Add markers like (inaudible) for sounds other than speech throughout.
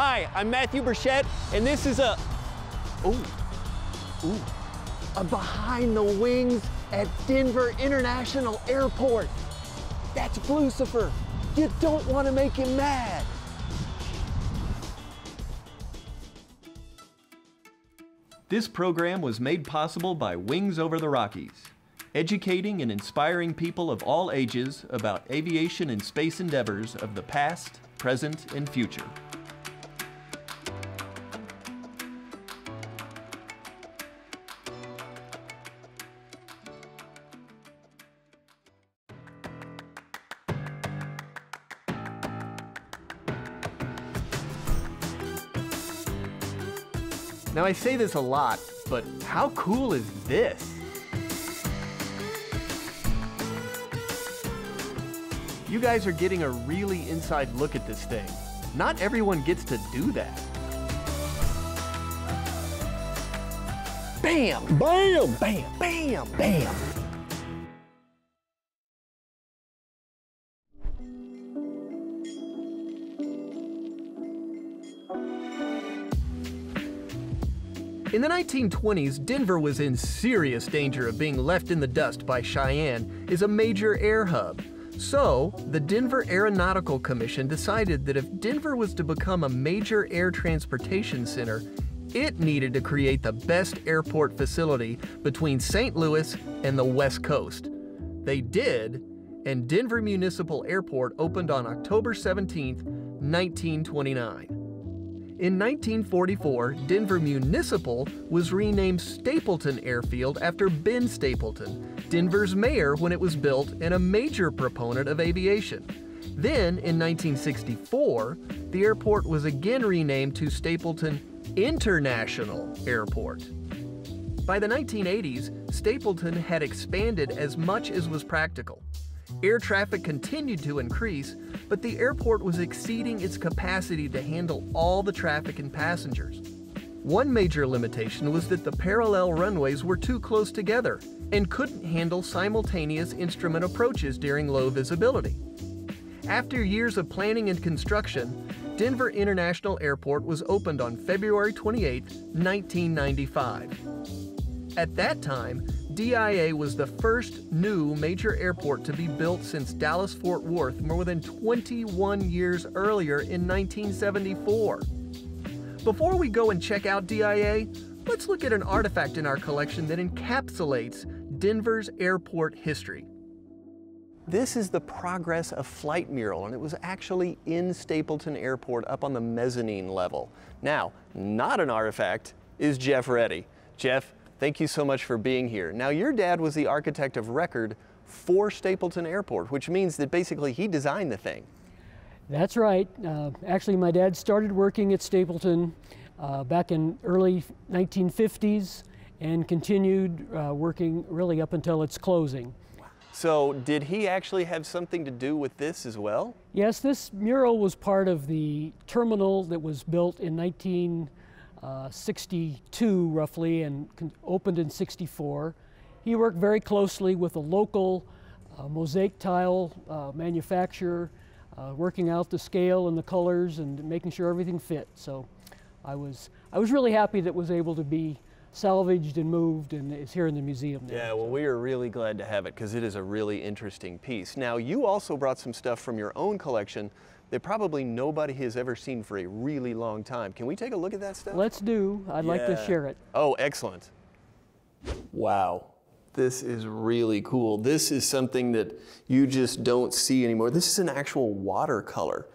Hi, I'm Matthew Burchette, and this is a, ooh, ooh, a behind the wings at Denver International Airport. That's Blucifer. You don't want to make him mad. This program was made possible by Wings Over the Rockies, educating and inspiring people of all ages about aviation and space endeavors of the past, present, and future. I say this a lot, but how cool is this? You guys are getting a really inside look at this thing. Not everyone gets to do that. Bam! Bam! Bam! Bam! Bam! In the 1920s, Denver was in serious danger of being left in the dust by Cheyenne as a major air hub. So, the Denver Aeronautical Commission decided that if Denver was to become a major air transportation center, it needed to create the best airport facility between St. Louis and the West Coast. They did, and Denver Municipal Airport opened on October 17, 1929. In 1944, Denver Municipal was renamed Stapleton Airfield after Ben Stapleton, Denver's mayor when it was built and a major proponent of aviation. Then, in 1964, the airport was again renamed to Stapleton International Airport. By the 1980s, Stapleton had expanded as much as was practical. Air traffic continued to increase, but the airport was exceeding its capacity to handle all the traffic and passengers. One major limitation was that the parallel runways were too close together and couldn't handle simultaneous instrument approaches during low visibility. After years of planning and construction, Denver International Airport was opened on February 28, 1995. At that time, DIA was the first new major airport to be built since Dallas Fort Worth more than 21 years earlier in 1974. Before we go and check out DIA, let's look at an artifact in our collection that encapsulates Denver's airport history. This is the Progress of Flight mural, and it was actually in Stapleton Airport up on the mezzanine level. Now, not an artifact is Jeff Reddy. Jeff, Thank you so much for being here. Now, your dad was the architect of record for Stapleton Airport, which means that basically he designed the thing. That's right. Uh, actually, my dad started working at Stapleton uh, back in early 1950s and continued uh, working really up until its closing. So, did he actually have something to do with this as well? Yes, this mural was part of the terminal that was built in 19. Uh, 62 roughly and opened in 64. He worked very closely with a local uh, mosaic tile uh, manufacturer, uh, working out the scale and the colors and making sure everything fit. So I was, I was really happy that it was able to be salvaged and moved and is here in the museum now. Yeah, well, we are really glad to have it because it is a really interesting piece. Now, you also brought some stuff from your own collection that probably nobody has ever seen for a really long time. Can we take a look at that stuff? Let's do. I'd yeah. like to share it. Oh, excellent. Wow. This is really cool. This is something that you just don't see anymore. This is an actual watercolor.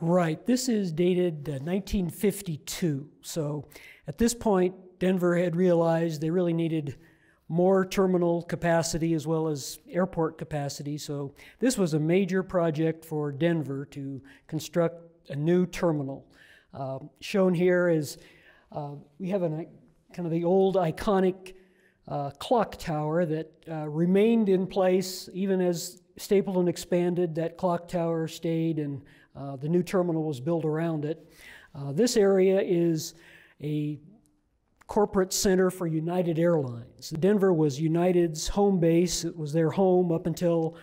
Right. This is dated uh, 1952. So at this point, Denver had realized they really needed more terminal capacity as well as airport capacity. So this was a major project for Denver to construct a new terminal. Uh, shown here is uh, we have a kind of the old iconic uh, clock tower that uh, remained in place even as Stapleton expanded. That clock tower stayed, and uh, the new terminal was built around it. Uh, this area is a corporate center for United Airlines. Denver was United's home base. It was their home up until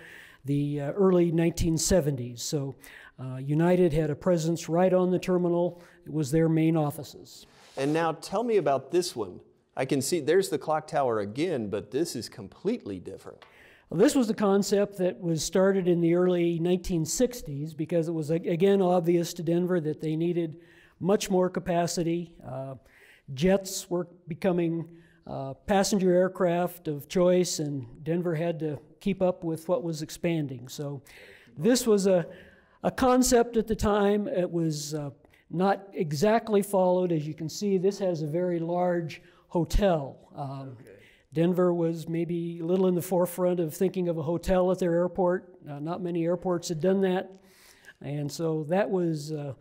the uh, early 1970s. So Uh, United had a presence right on the terminal. It was their main offices. And now tell me about this one. I can see there's the clock tower again, but this is completely different. Well, this was a concept that was started in the early 1960s because it was again obvious to Denver that they needed much more capacity. Uh, jets were becoming uh, passenger aircraft of choice, and Denver had to keep up with what was expanding. So, this was a, a concept at the time. It was uh, not exactly followed. As you can see, this has a very large hotel. Um, okay. Denver was maybe a little in the forefront of thinking of a hotel at their airport. Uh, not many airports had done that. And so that was uh,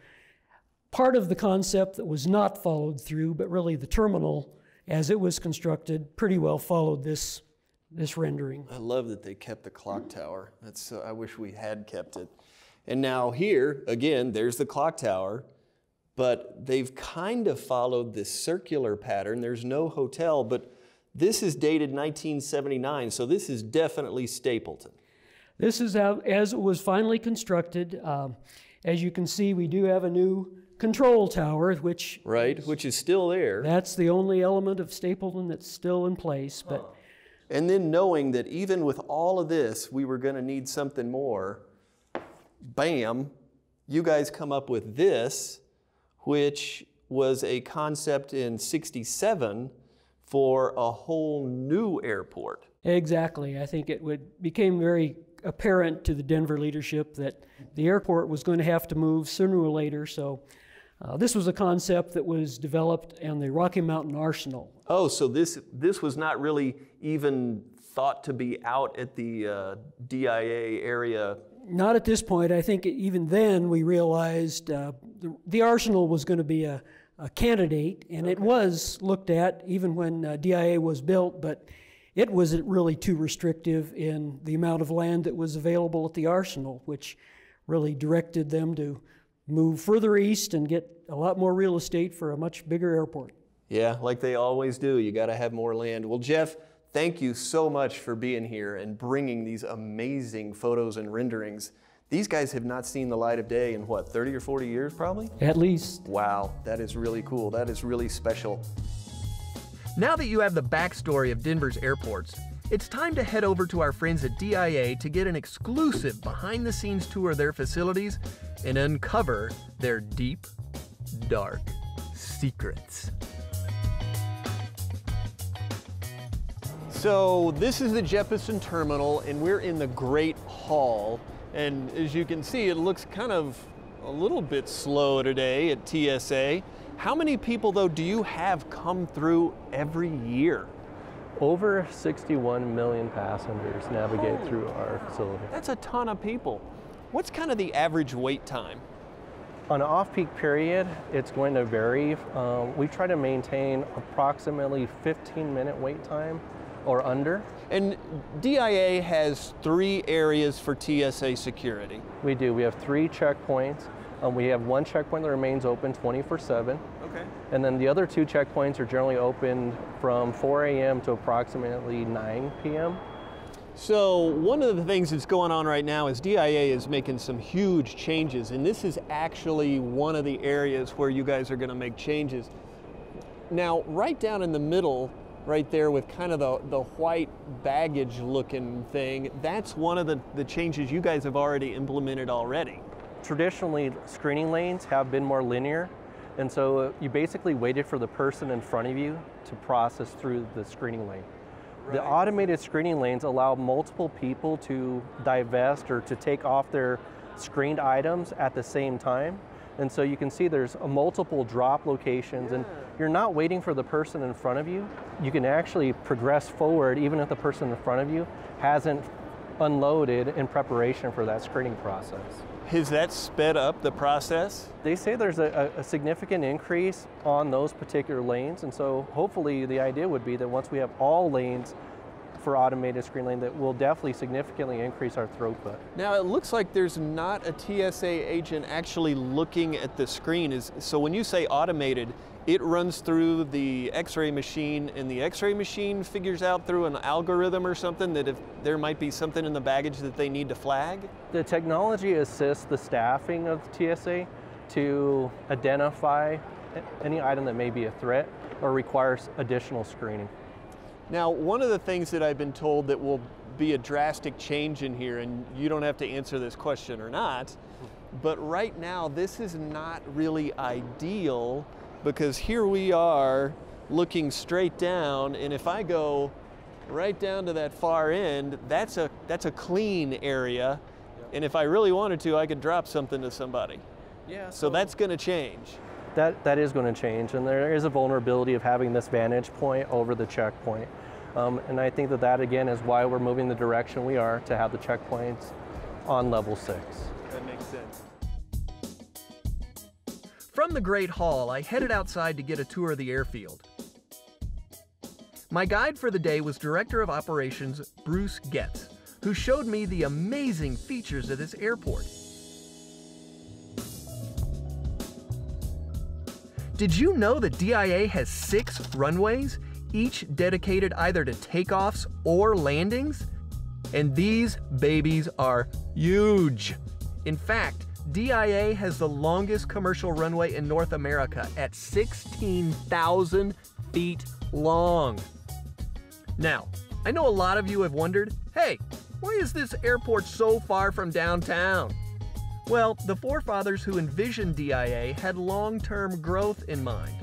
part of the concept that was not followed through, but really the terminal, as it was constructed, pretty well followed this, this rendering. I love that they kept the clock tower. That's, uh, I wish we had kept it. And now here, again, there's the clock tower but they've kind of followed this circular pattern. There's no hotel, but this is dated 1979, so this is definitely Stapleton. This is how, as it was finally constructed. Um, as you can see, we do have a new control tower, which right, is, which is still there. That's the only element of Stapleton that's still in place. But huh. and then knowing that even with all of this, we were going to need something more. Bam! You guys come up with this which was a concept in 67 for a whole new airport. Exactly. I think it would became very apparent to the Denver leadership that the airport was going to have to move sooner or later. So uh, this was a concept that was developed on the Rocky Mountain Arsenal. Oh, so this this was not really even thought to be out at the uh, DIA area not at this point. I think even then we realized uh, the, the, arsenal was going to be a, a candidate, and okay. it was looked at even when uh, DIA was built, but it wasn't really too restrictive in the amount of land that was available at the arsenal, which really directed them to move further east and get a lot more real estate for a much bigger airport. Yeah, like they always do. You got to have more land. Well, Jeff, Thank you so much for being here and bringing these amazing photos and renderings. These guys have not seen the light of day in what, 30 or 40 years probably? At least. Wow, that is really cool. That is really special. Now that you have the backstory of Denver's airports, it's time to head over to our friends at DIA to get an exclusive behind the scenes tour of their facilities and uncover their deep, dark secrets. So this is the Jeppesen Terminal and we're in the Great Hall. And as you can see, it looks kind of a little bit slow today at TSA. How many people though do you have come through every year? Over 61 million passengers navigate oh, through our facility. That's a ton of people. What's kind of the average wait time? On an off-peak period, it's going to vary. Um, we try to maintain approximately 15 minute wait time or under. And DIA has three areas for TSA security. We do. We have three checkpoints. Um, we have one checkpoint that remains open 24 7. Okay. And then the other two checkpoints are generally open from 4 a.m. to approximately 9 p.m. So one of the things that's going on right now is DIA is making some huge changes, and this is actually one of the areas where you guys are going to make changes. Now, right down in the middle right there with kind of the, the white baggage looking thing, that's one of the, the changes you guys have already implemented already. Traditionally, screening lanes have been more linear, and so uh, you basically waited for the person in front of you to process through the screening lane. Right. The automated screening lanes allow multiple people to divest or to take off their screened items at the same time. And so you can see there's multiple drop locations yeah. and you're not waiting for the person in front of you. You can actually progress forward even if the person in front of you hasn't unloaded in preparation for that screening process. Has that sped up the process? They say there's a, a, significant increase on those particular lanes, and so hopefully the idea would be that once we have all lanes for automated screen lane that will definitely significantly increase our throughput. Now it looks like there's not a TSA agent actually looking at the screen. Is so when you say automated, it runs through the X-ray machine, and the X-ray machine figures out through an algorithm or something that if there might be something in the baggage that they need to flag. The technology assists the staffing of TSA to identify any item that may be a threat or requires additional screening. Now, one of the things that I've been told that will be a drastic change in here, and you don't have to answer this question or not, but right now this is not really ideal because here we are looking straight down, and if I go right down to that far end, that's a, that's a clean area, and if I really wanted to, I could drop something to somebody. Yeah. So that's going to change. That, that is going to change, and there is a vulnerability of having this vantage point over the checkpoint. Um, and I think that that again is why we're moving the direction we are to have the checkpoints on level six. That makes sense. The Great Hall, I headed outside to get a tour of the airfield. My guide for the day was Director of Operations Bruce Getz, who showed me the amazing features of this airport. Did you know that DIA has six runways, each dedicated either to takeoffs or landings? And these babies are huge. In fact, DIA has the longest commercial runway in North America at 16,000 feet long. Now, I know a lot of you have wondered hey, why is this airport so far from downtown? Well, the forefathers who envisioned DIA had long term growth in mind.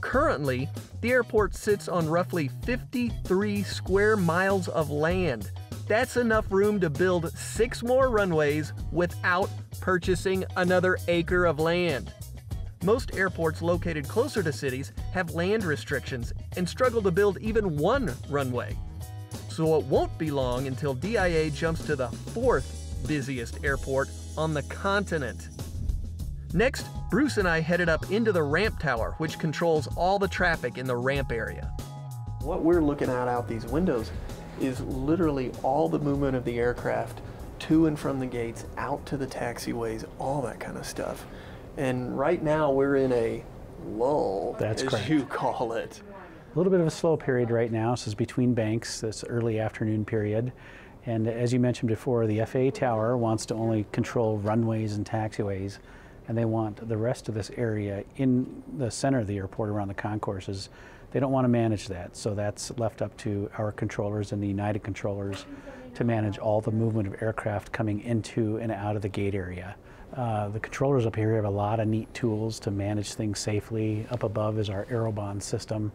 Currently, the airport sits on roughly 53 square miles of land. That's enough room to build six more runways without purchasing another acre of land. Most airports located closer to cities have land restrictions and struggle to build even one runway. So it won't be long until DIA jumps to the fourth busiest airport on the continent. Next, Bruce and I headed up into the ramp tower, which controls all the traffic in the ramp area. What we're looking at out these windows is literally all the movement of the aircraft to and from the gates, out to the taxiways, all that kind of stuff. And right now we're in a lull, That's as correct. you call it. A little bit of a slow period right now. This is between banks, this early afternoon period. And as you mentioned before, the FAA tower wants to only control runways and taxiways, and they want the rest of this area in the center of the airport around the concourses. They don't want to manage that, so that's left up to our controllers and the United controllers to manage all the movement of aircraft coming into and out of the gate area. Uh, the controllers up here have a lot of neat tools to manage things safely. Up above is our AeroBahn system,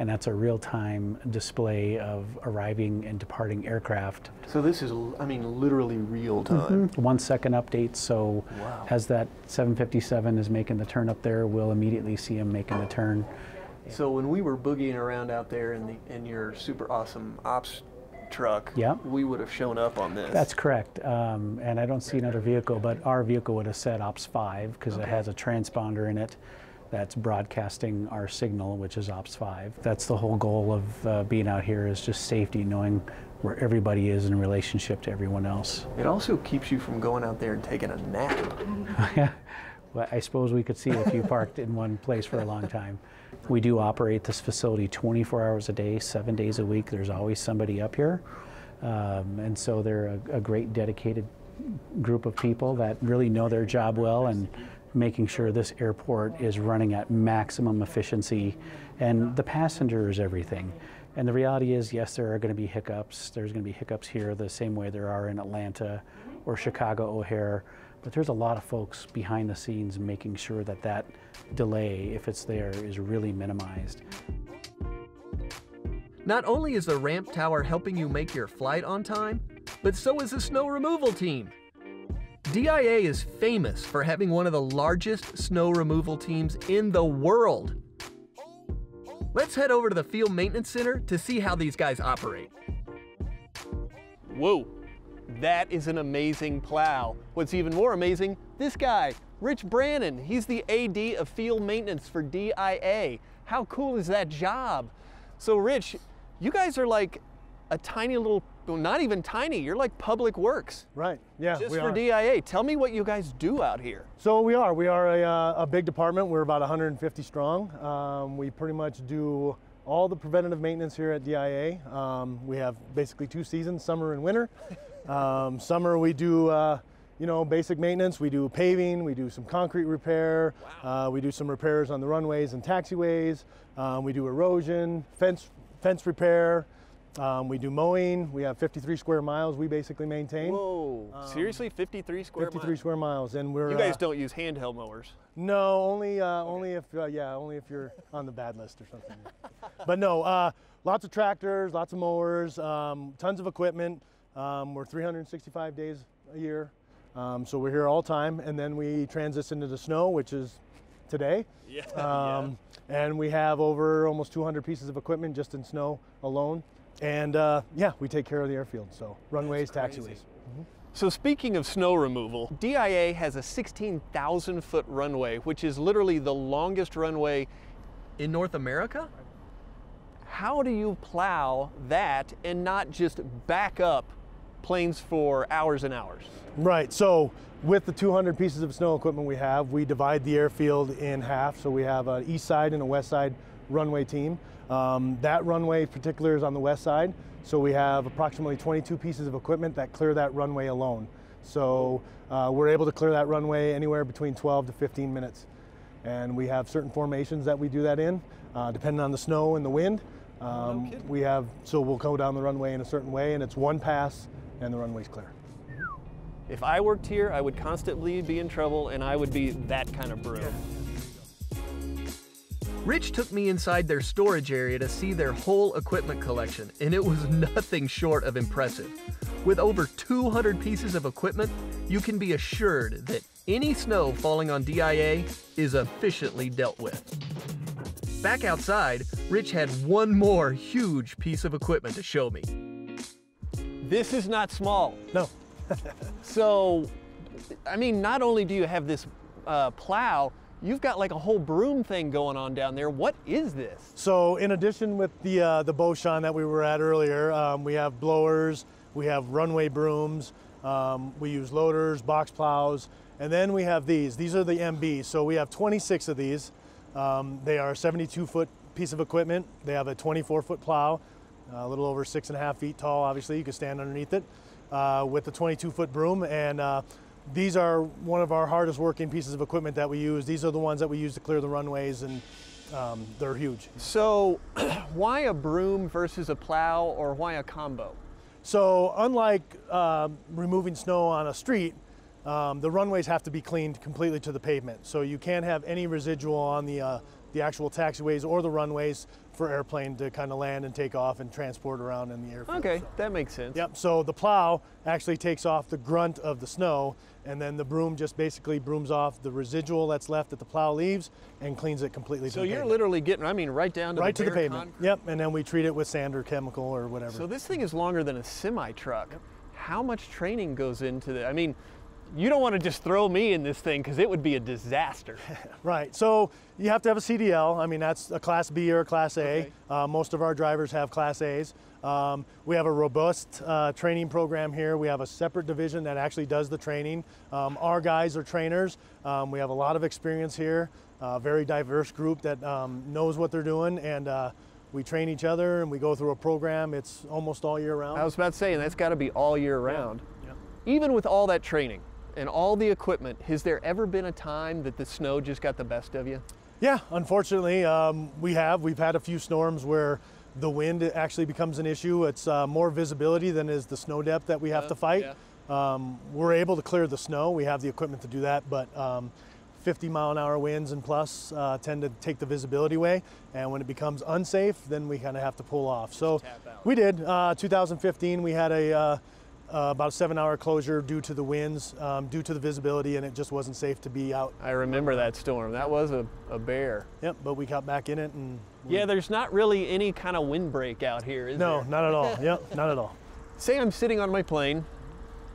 and that's a real-time display of arriving and departing aircraft. So this is, I mean, literally real time. One second updates, so Wow. as that 757 is making the turn up there, we'll immediately see him making the turn. So when we were boogieing around out there in the in your super awesome ops truck, Yeah. we would have shown up on this. That's correct. Um, and I don't see another vehicle, but our vehicle would have said Ops 5 because it has a transponder in it that's broadcasting our signal, which is Ops 5. That's the whole goal of uh, being out here is just safety, knowing where everybody is in relationship to everyone else. It also keeps you from going out there and taking a nap. (laughs) Well, I suppose we could see if you parked in one place for a long time. We do operate this facility 24 hours a day, seven days a week. There's always somebody up here. Um, and so they're a, a great dedicated group of people that really know their job well and making sure this airport is running at maximum efficiency. And the passenger is everything. And the reality is, yes, there are going to be hiccups. There's going to be hiccups here the same way there are in Atlanta or Chicago O'Hare. But there's a lot of folks behind the scenes making sure that that delay, if it's there, is really minimized. Not only is the ramp tower helping you make your flight on time, but so is the snow removal team. DIA is famous for having one of the largest snow removal teams in the world. Let's head over to the Field Maintenance Center to see how these guys operate. Whoa, that is an amazing plow. What's even more amazing, this guy, Rich Brannon, he's the AD of field maintenance for DIA. How cool is that job? So Rich, you guys are like a tiny little, not even tiny, you're like public works. Right. Yeah. Just we for are. DIA. Tell me what you guys do out here. So we are. We are a, uh, a big department. We're about 150 strong. Um, we pretty much do all the preventative maintenance here at DIA. Um, we have basically two seasons, summer and winter. (laughs) Um, summer we do, uh, you know, basic maintenance. We do paving. We do some concrete repair. Uh, we do some repairs on the runways and taxiways. Um, we do erosion, fence fence repair. Um, we do mowing. We have 53 square miles. We basically maintain. Whoa. Seriously? 53 square 53 miles? square miles, and we're You guys uh, don't use handheld mowers. no, only uh, only if uh, yeah, only if you're (laughs) on the bad list or something. but no, uh, lots of tractors, lots of mowers, um, tons of equipment. Um, we're 365 days a year, um, so we're here all time. And then we transition to the snow, which is today. Yeah. (laughs) Um, And we have over almost 200 pieces of equipment just in snow alone. And uh, yeah, we take care of the airfield. So runways, taxiways. So speaking of snow removal, DIA has a 16,000 foot runway, which is literally the longest runway in North America. How do you plow that and not just back up planes for hours and hours? Right. So with the 200 pieces of snow equipment we have, we divide the airfield in half. So we have an east side and a west side runway team. Um, that runway in particular is on the west side. So we have approximately 22 pieces of equipment that clear that runway alone. So uh, we're able to clear that runway anywhere between 12 to 15 minutes. And we have certain formations that we do that in, uh, depending on the snow and the wind. Um, kidding. we have, so we'll go down the runway in a certain way and it's one pass and the runway's clear. If I worked here, I would constantly be in trouble and I would be that kind of broom. Rich took me inside their storage area to see their whole equipment collection, and it was (laughs) nothing short of impressive. With over 200 pieces of equipment, you can be assured that any snow falling on DIA is efficiently dealt with. Back outside, Rich had one more huge piece of equipment to show me. This is not small. No, (laughs) So, I mean, not only do you have this uh, plow, you've got like a whole broom thing going on down there. What is this? So in addition with the uh, the Beauchamp that we were at earlier, um, we have blowers, we have runway brooms, um, we use loaders, box plows, and then we have these. These are the MBs. So we have 26 of these. Um, they are a 72 foot piece of equipment. They have a 24 foot plow, a little over six and a half feet tall. Obviously, you can stand underneath it uh, with the 22 foot broom and. Uh, these are one of our hardest working pieces of equipment that we use. These are the ones that we use to clear the runways, and um, they're huge. So, (clears throat) why a broom versus a plow, or why a combo? So unlike um removing snow on a street, um, the runways have to be cleaned completely to the pavement. So you can't have any residual on the uh, the actual taxiways or the runways for airplane to kind of land and take off and transport around in the airfield. Okay, that makes sense. Yep. So the plow actually takes off the grunt of the snow, and then the broom just basically brooms off the residual that's left that the plow leaves and cleans it completely. So to the you're pavement. literally getting, I mean, right down to right the to the pavement. concrete. Yep. And then we treat it with sand or chemical or whatever. So this thing is longer than a semi truck. How much training goes into the? I mean, you don't want to just throw me in this thing because it would be a disaster. (laughs) Right. So you have to have a CDL. I mean, that's a Class B or a Class A. Okay. Uh, most of our drivers have Class A's. Um, we have a robust uh, training program here. We have a separate division that actually does the training. Um, our guys are trainers. Um, we have a lot of experience here. A very diverse group that um, knows what they're doing, and uh, we train each other and we go through a program. It's almost all year round. I was about to say, and that's got to be all year round. Yeah. Even with all that training and all the equipment, has there ever been a time that the snow just got the best of you? Yeah, unfortunately, um, we have. We've had a few storms where the wind actually becomes an issue. It's uh, more visibility than is the snow depth that we have Yeah, to fight. Um, we're able to clear the snow. We have the equipment to do that, but um, 50 mile an hour winds and plus uh, tend to take the visibility away. And when it becomes unsafe, then we kind of have to pull off. So we did. Uh, 2015, we had a uh, about a seven-hour closure due to the winds, um, due to the visibility, and it just wasn't safe to be out. I remember that storm. That was a, a bear. Yep, but we got back in it and we- Yeah, there's not really any kind of windbreak out here, is No, there? not at all. (laughs) Yep, not at all. Say I'm sitting on my plane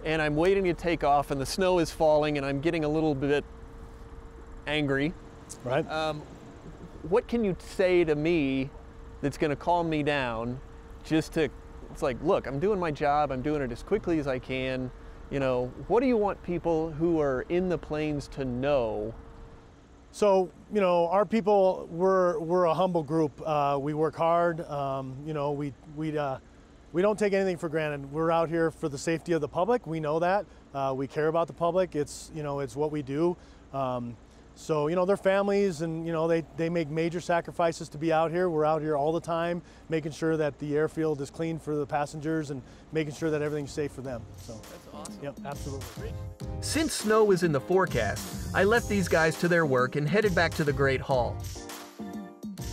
and I'm waiting to take off and the snow is falling and I'm getting a little bit angry. Right? Um, what can you say to me that's going to calm me down just to It's like, look, I'm doing my job, I'm doing it as quickly as I can. You know, what do you want people who are in the planes to know so, you know, our people, we're, we're a humble group. Uh, we work hard. Um, you know, we, we, uh, we don't take anything for granted. We're out here for the safety of the public. We know that. Uh, we care about the public. It's, you know, it's what we do. Um, so, you know, their families and, you know, they, they make major sacrifices to be out here. We're out here all the time, making sure that the airfield is clean for the passengers and making sure that everything's safe for them. So, that's awesome. Yep, absolutely. Since snow was in the forecast, I left these guys to their work and headed back to the Great Hall.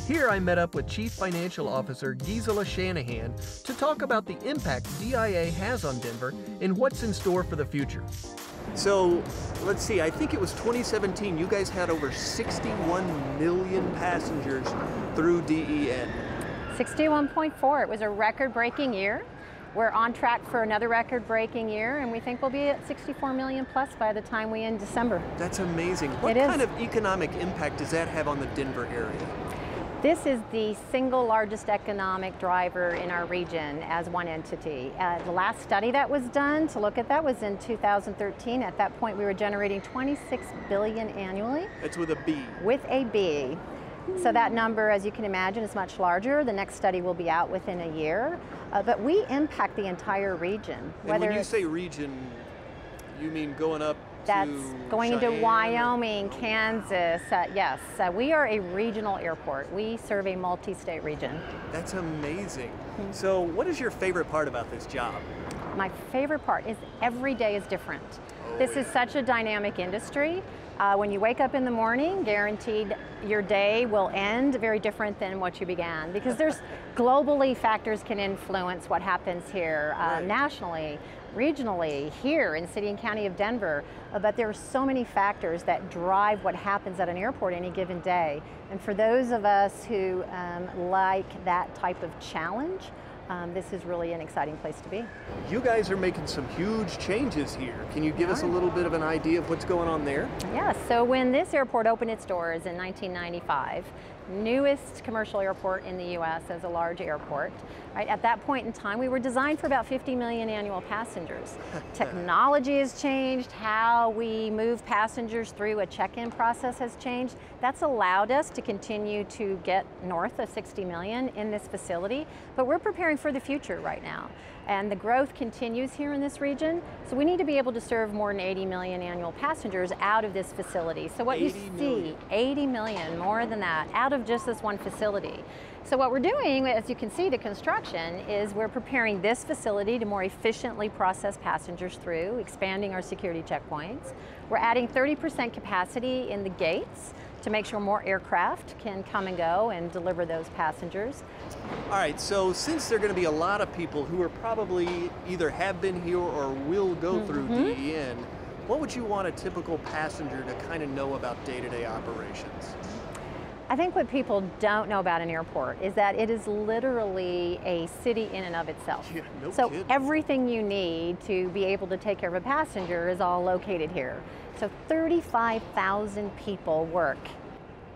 Here I met up with Chief Financial Officer Gisela Shanahan to talk about the impact DIA has on Denver and what's in store for the future. So let's see, I think it was 2017, you guys had over 61 million passengers through DEN. 61.4, it was a record breaking year. We're on track for another record breaking year, and we think we'll be at 64 million plus by the time we end December. That's amazing. What it kind is. of economic impact does that have on the Denver area? This is the single largest economic driver in our region as one entity. Uh, the last study that was done to look at that was in 2013. At that point, we were generating 26 billion annually. It's with a B. With a B. So that number, as you can imagine, is much larger. The next study will be out within a year. Uh, but we impact the entire region. And when you say region, you mean going up that's going Cheyenne into Wyoming, Kansas. Uh, yes, uh, we are a regional airport. We serve a multi-state region. That's amazing. Mm-hmm. So, what is your favorite part about this job? My favorite part is every day is different. Oh, this yeah. is such a dynamic industry. Uh, when you wake up in the morning, guaranteed your day will end very different than what you began because there's (laughs) globally factors can influence what happens here uh, right. nationally regionally here in city and county of Denver, uh, but there are so many factors that drive what happens at an airport any given day. And for those of us who um, like that type of challenge, um, this is really an exciting place to be. You guys are making some huge changes here. Can you give us a little bit of an idea of what's going on there? Yeah, so when this airport opened its doors in 1995, newest commercial airport in the U.S. as a large airport. Right, at that point in time, we were designed for about 50 million annual passengers. (laughs) Technology has changed, how we move passengers through a check-in process has changed. That's allowed us to continue to get north of 60 million in this facility, but we're preparing for the future right now. And the growth continues here in this region, so we need to be able to serve more than 80 million annual passengers out of this facility. So what you see, million. 80 million, more than that, out of just this one facility. So what we're doing, as you can see, the construction is we're preparing this facility to more efficiently process passengers through, expanding our security checkpoints. We're adding 30% capacity in the gates to make sure more aircraft can come and go and deliver those passengers. All right, so since there are going to be a lot of people who are probably either have been here or will go mm -hmm. through DEN, what would you want a typical passenger to kind of know about day-to-day operations? I think what people don't know about an airport is that it is literally a city in and of itself. Yeah, no so kidding. everything you need to be able to take care of a passenger is all located here. So 35,000 people work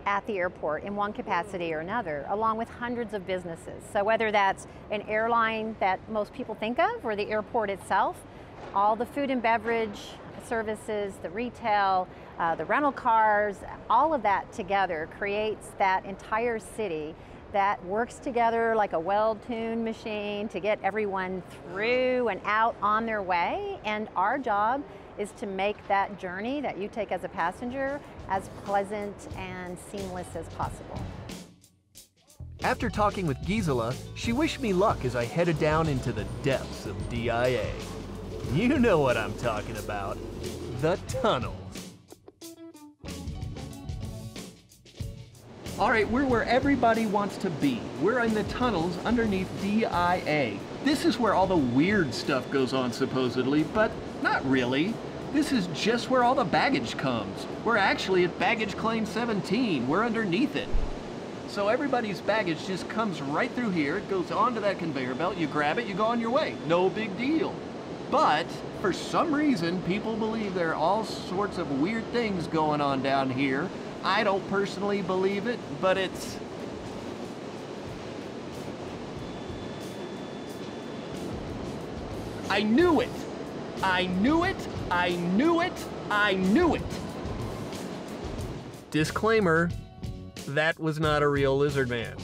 at the airport in one capacity or another, along with hundreds of businesses. So whether that's an airline that most people think of or the airport itself, all the food and beverage services, the retail, uh, the rental cars, all of that together creates that entire city that works together like a well-tuned machine to get everyone through and out on their way. And our job is to make that journey that you take as a passenger as pleasant and seamless as possible. After talking with Gisela, she wished me luck as I headed down into the depths of DIA. You know what I'm talking about. The tunnels. All right, we're where everybody wants to be. We're in the tunnels underneath DIA. This is where all the weird stuff goes on supposedly, but not really. This is just where all the baggage comes. We're actually at baggage claim 17. We're underneath it. So everybody's baggage just comes right through here. It goes onto that conveyor belt. You grab it, you go on your way. No big deal. But for some reason, people believe there are all sorts of weird things going on down here. I don't personally believe it, but it's I knew it! I knew it! I knew it! I knew it! Disclaimer that was not a real lizard man.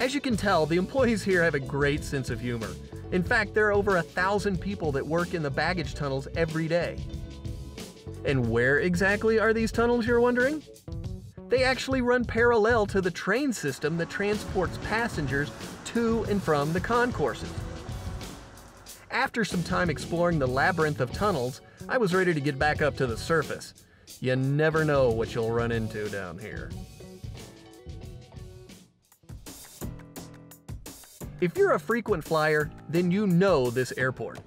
As you can tell, the employees here have a great sense of humor. In fact, there are over a thousand people that work in the baggage tunnels every day. And where exactly are these tunnels, you're wondering? They actually run parallel to the train system that transports passengers to and from the concourses. After some time exploring the labyrinth of tunnels, I was ready to get back up to the surface. You never know what you'll run into down here. If you're a frequent flyer, then you know this airport.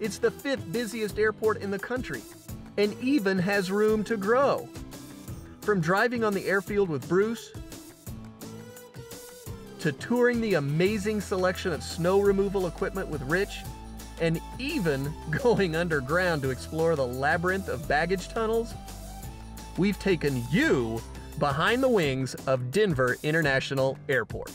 It's the fifth busiest airport in the country and even has room to grow. From driving on the airfield with Bruce, to touring the amazing selection of snow removal equipment with Rich, and even (laughs) going underground to explore the labyrinth of baggage tunnels, we've taken you behind the wings of Denver International Airport.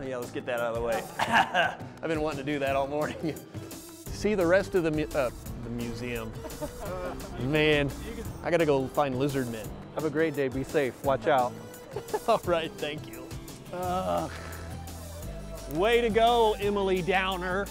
(laughs) yeah, let's get that out of the way. (laughs) (laughs) I've been wanting to do that all morning. See the rest of the, mu- uh, the museum. Man, I gotta go find lizard men. Have a great day. Be safe. Watch out. All right, thank you. Uh, way to go, Emily Downer.